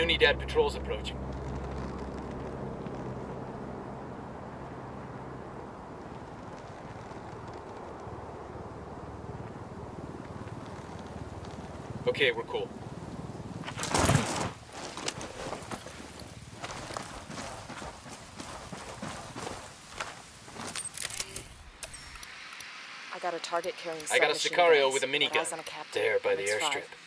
Unidad patrol's approaching. Okay, we're cool. I got a target carrying I got a Sicario guns, with a minigun. eyes on a captain. There by the airstrip. five.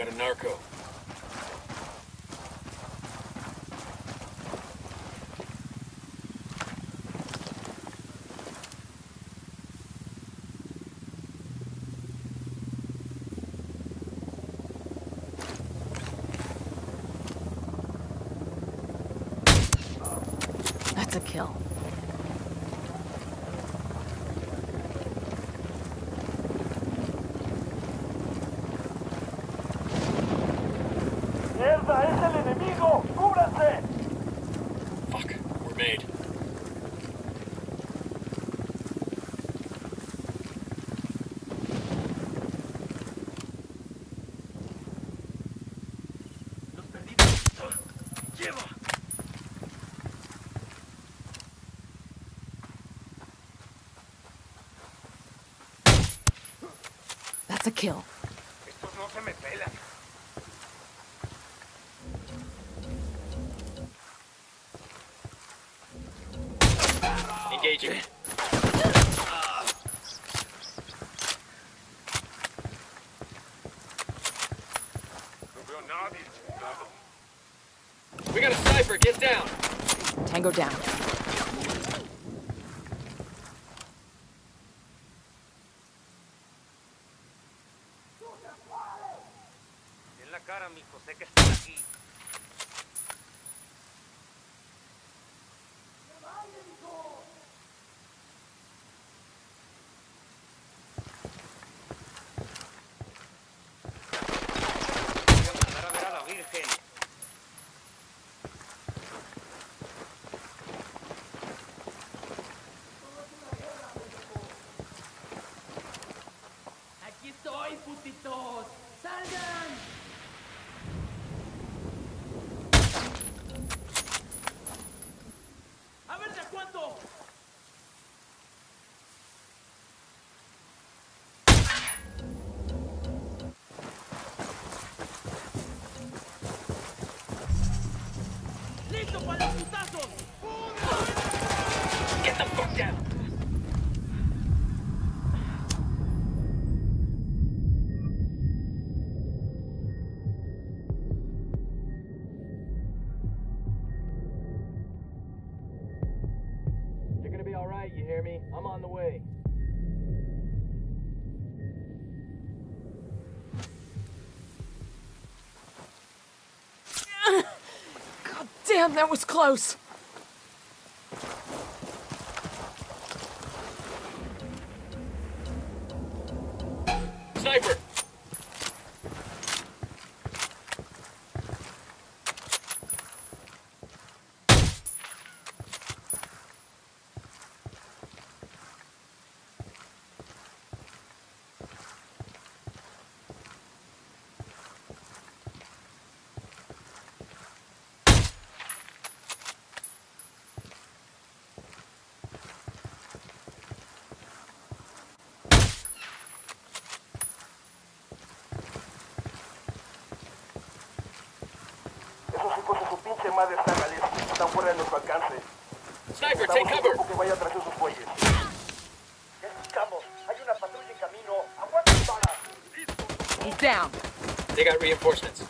Got a narco. That's a kill. That's a kill. Estos no se me pelan. Engaging. No veo a nadie. chingado. We got a sniper, get down! Tango down. Cara, mijo. Sé que están aquí. Get the fuck down! You're you hear me? I'm on the way. Damn, that was close. Sniper! Hijos de su pinche madre ságales. Están fuera de nuestro alcance. Sniper, take Necesitamos un cover! grupo que vaya tras esos güeyes. Ya escuchamos. Hay una patrulla en camino. ¡Aguanten balas! He's down. They got reinforcements.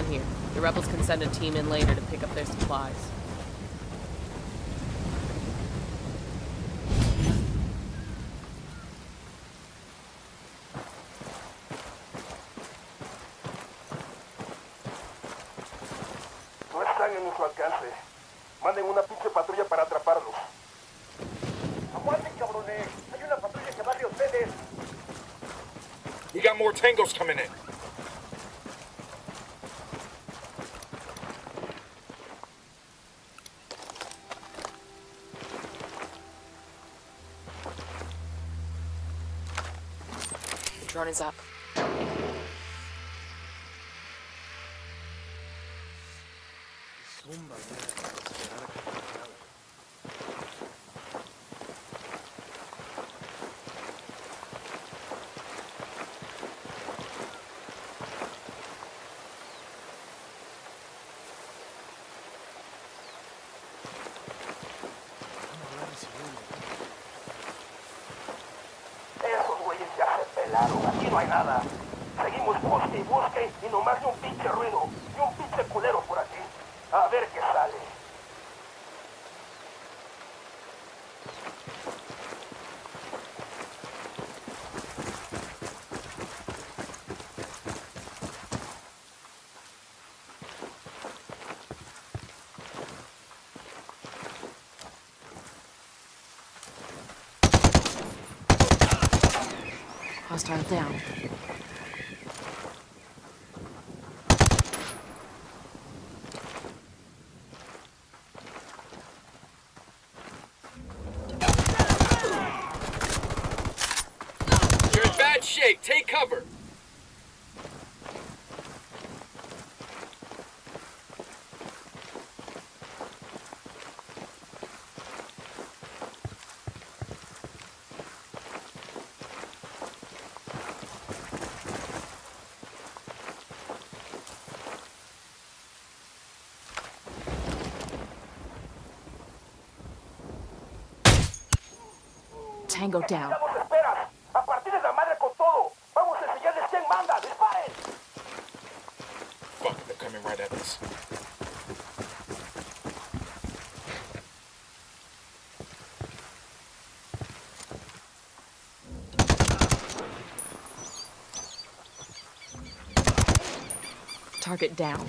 Done here. The rebels can send a team in later to pick up their supplies. No están en nuestro alcance. Manden una pinche patrulla para atraparlos. Aguanten, cabrones. Hay una patrulla que va hacia ustedes. We got more tangos coming in. Is up. Esos no hay nada. Seguimos busque y busque y nomás ni un pinche ruido. Hostile down. You're in bad shape. Take cover. Manda. ¡Disparen! Fuck, they're coming right at us. Target down.